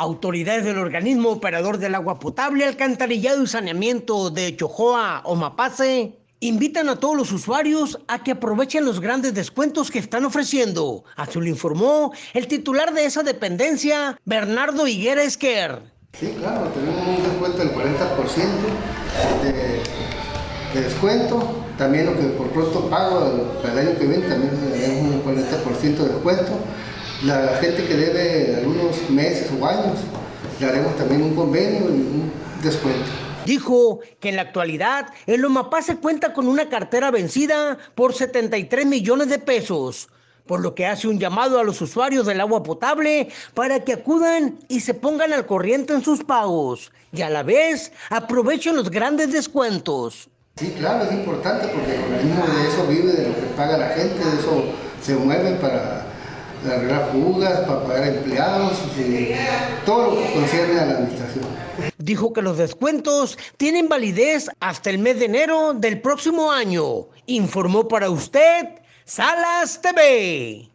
Autoridades del organismo operador del agua potable, alcantarillado y saneamiento de Chojoa o Mapase invitan a todos los usuarios a que aprovechen los grandes descuentos que están ofreciendo. Así lo informó el titular de esa dependencia, Bernardo Higuera Esquer. Sí, claro, tenemos un descuento del 40% de, de, descuento. También lo que por pronto pago para el año que viene también tenemos un 40% de descuento. La gente que debe algunos meses o años, le haremos también un convenio y un descuento. Dijo que en la actualidad el Omapá se cuenta con una cartera vencida por 73 millones de pesos, por lo que hace un llamado a los usuarios del agua potable para que acudan y se pongan al corriente en sus pagos y a la vez aprovechen los grandes descuentos. Sí, claro, es importante porque el organismo de eso vive, de lo que paga la gente, de eso se mueven para arreglar fugas, para pagar empleados, y todo lo que concierne a la administración. Dijo que los descuentos tienen validez hasta el mes de enero del próximo año. Informó para usted Salas TV.